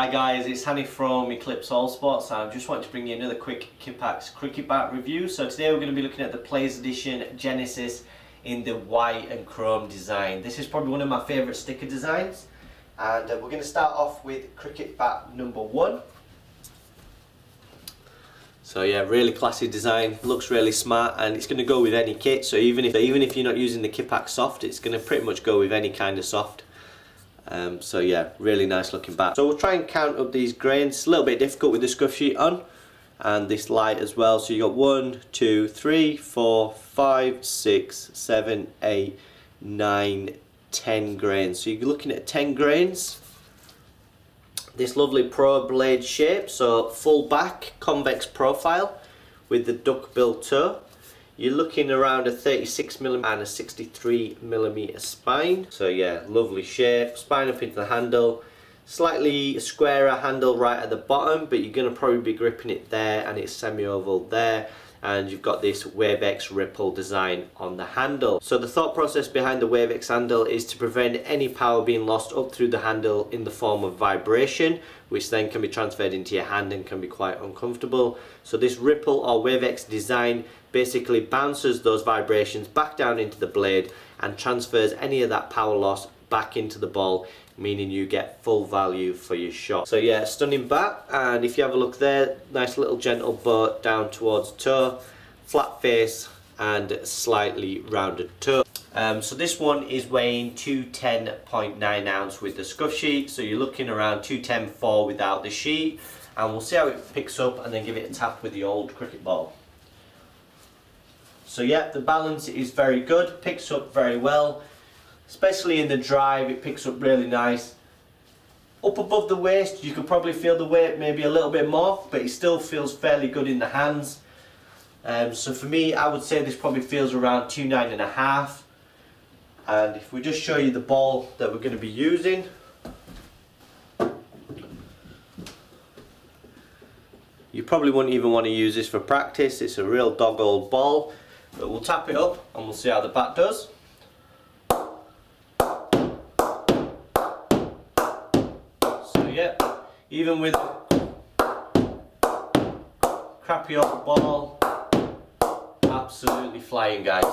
Hi guys, it's Hanif from Eclipse All Sports. I just wanted to bring you another quick Kippax cricket bat review. So today we're going to be looking at the Players Edition Genesis in the white and chrome design. This is probably one of my favourite sticker designs. And uh, we're going to start off with cricket bat number one. So yeah, really classy design, looks really smart and it's going to go with any kit. So even if even if you're not using the Kippax soft, it's going to pretty much go with any kind of soft. Um, so yeah, really nice looking bat. So we'll try and count up these grains. It's a little bit difficult with the scuff sheet on and this light as well. So you got one, two, three, four, five, six, seven, eight, nine, ten grains. So you're looking at 10 grains. This lovely pro blade shape, so full back convex profile with the duck bill toe. You're looking around a 36mm and a 63mm spine. So yeah, lovely shape. Spine up into the handle. Slightly squarer handle right at the bottom, but you're going to probably be gripping it there and it's semi-oval there and you've got this WaveX ripple design on the handle. So the thought process behind the WaveX handle is to prevent any power being lost up through the handle in the form of vibration, which then can be transferred into your hand and can be quite uncomfortable. So this ripple or WaveX design basically bounces those vibrations back down into the blade and transfers any of that power loss back into the ball meaning you get full value for your shot. So yeah, stunning bat, and if you have a look there, nice little gentle boat down towards toe, flat face, and slightly rounded toe. Um, so this one is weighing 210.9 ounce with the scuff sheet, so you're looking around 210.4 without the sheet, and we'll see how it picks up and then give it a tap with the old cricket ball. So yeah, the balance is very good, picks up very well, especially in the drive it picks up really nice. Up above the waist you could probably feel the weight maybe a little bit more but it still feels fairly good in the hands. Um, so for me I would say this probably feels around two nine and a half. And if we just show you the ball that we're going to be using. You probably wouldn't even want to use this for practice. It's a real dog old ball but we'll tap it up and we'll see how the bat does even with crappy old ball, absolutely flying guys.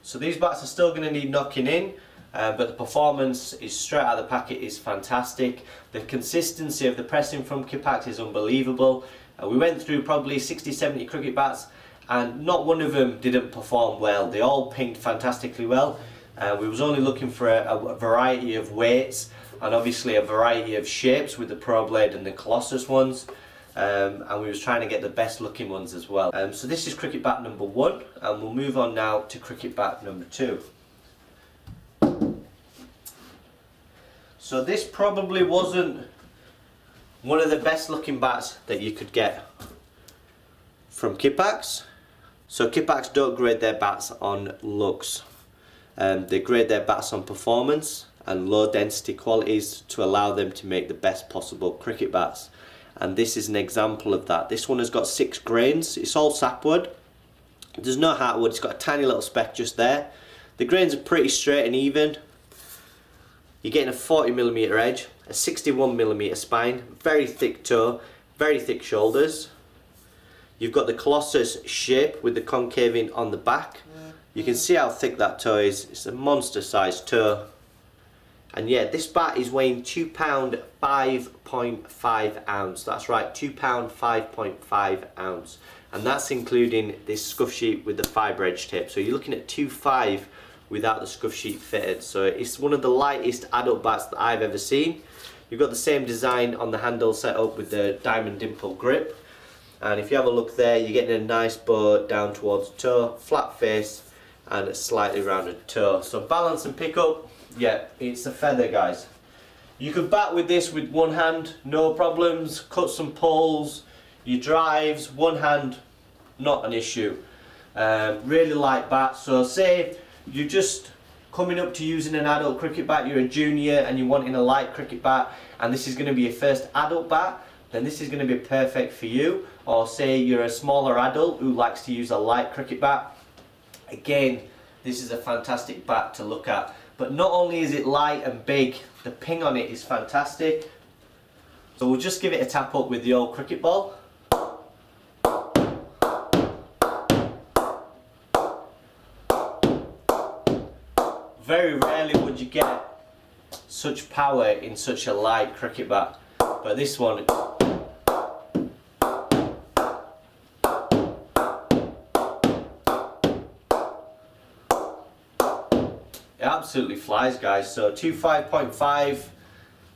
So these bats are still going to need knocking in, uh, but the performance is straight out of the packet is fantastic. The consistency of the pressing from Kippax is unbelievable. Uh, we went through probably 60-70 cricket bats and not one of them didn't perform well. They all pinged fantastically well. Uh, we was only looking for a, a, variety of weights and obviously a variety of shapes with the Pro Blade and the Colossus ones. Um, and we was trying to get the best looking ones as well. Um, so this is cricket bat number one and we'll move on now to cricket bat number two. So this probably wasn't one of the best looking bats that you could get from Kippax. So Kippax don't grade their bats on looks. Um, they grade their bats on performance and low density qualities to allow them to make the best possible cricket bats. And this is an example of that. This one has got six grains. It's all sapwood. There's no heartwood. It's got a tiny little speck just there. The grains are pretty straight and even. You're getting a 40 millimeter edge, a 61 millimeter spine, very thick toe, very thick shoulders. You've got the Colossus shape with the concaving on the back. You can see how thick that toe is. It's a monster sized toe. And yeah, this bat is weighing £2 5.5 ounce. That's right, £2 5.5 ounce. And that's including this scuff sheet with the fibre edge tip. So you're looking at 2.5 without the scuff sheet fitted. So it's one of the lightest adult bats that I've ever seen. You've got the same design on the handle set up with the diamond dimple grip. And if you have a look there, you're getting a nice bow down towards the toe, flat face, and a slightly rounded toe. So balance and pick up, yeah, it's a feather guys. You could bat with this with one hand, no problems, cut some poles, your drives, one hand, not an issue. Um, really light bat, so say you're just coming up to using an adult cricket bat, you're a junior and you're wanting a light cricket bat and this is going to be your first adult bat, then this is going to be perfect for you. Or say you're a smaller adult who likes to use a light cricket bat, Again, this is a fantastic bat to look at. but not only is it light and big, the ping on it is fantastic. So we'll just give it a tap up with the old cricket ball. Very rarely would you get such power in such a light cricket bat, but this one absolutely flies guys. So 25.5,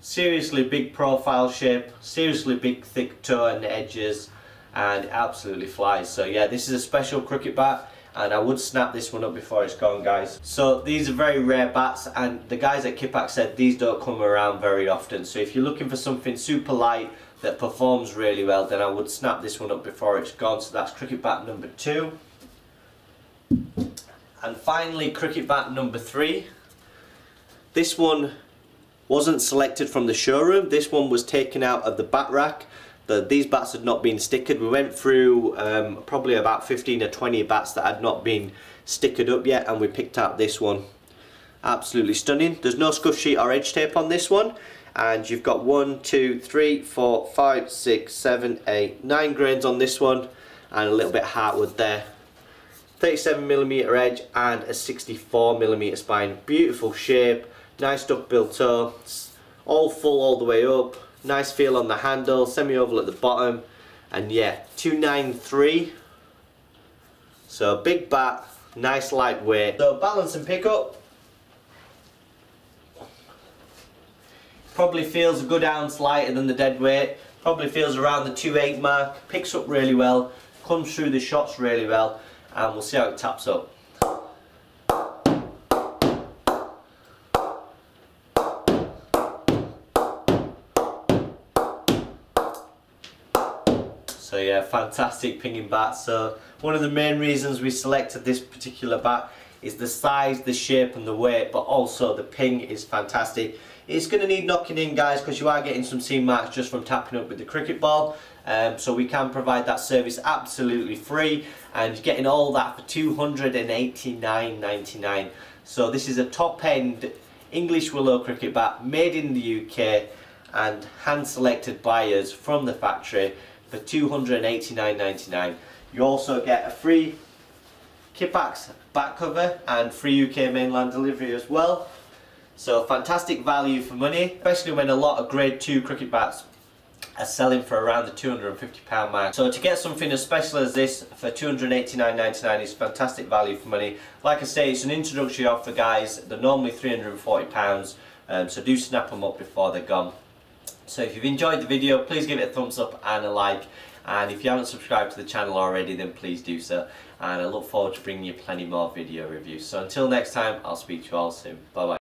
seriously big profile shape, seriously big thick toe and edges and absolutely flies. So yeah, this is a special cricket bat and I would snap this one up before it's gone guys. So these are very rare bats and the guys at Kippax said these don't come around very often. So if you're looking for something super light that performs really well then I would snap this one up before it's gone. So that's cricket bat number two. And finally, cricket bat number three. This one wasn't selected from the showroom. This one was taken out of the bat rack. The, these bats had not been stickered. We went through um, probably about 15 or 20 bats that had not been stickered up yet and we picked out this one. Absolutely stunning. There's no scuff sheet or edge tape on this one and you've got one, two, three, four, five, six, seven, eight, nine grains on this one and a little bit heartwood there 37mm edge and a 64mm spine. Beautiful shape, nice duckbill toe, all full all the way up, nice feel on the handle, semi-oval at the bottom, and yeah, 293. So big bat, nice lightweight. So balance and pickup. Probably feels a good ounce lighter than the dead weight. Probably feels around the 2.8 mark, picks up really well, comes through the shots really well and we'll see how it taps up. So yeah, fantastic pinging bat. So one of the main reasons we selected this particular bat is the size, the shape and the weight, but also the ping is fantastic. It's going to need knocking in guys because you are getting some seam marks just from tapping up with the cricket ball. Um, so we can provide that service absolutely free and getting all that for 289.99. So this is a top end English willow cricket bat made in the UK and hand selected by us from the factory for 289.99. You also get a free Kippax back cover and free UK mainland delivery as well. So fantastic value for money, especially when a lot of grade 2 cricket bats are selling for around the £250 mark. So to get something as special as this for $289.99 is fantastic value for money. Like I say, it's an introductory offer guys, they're normally £340, um, so do snap them up before they're gone. So if you've enjoyed the video, please give it a thumbs up and a like. And if you haven't subscribed to the channel already, then please do so. And I look forward to bringing you plenty more video reviews. So until next time, I'll speak to you all soon. Bye bye.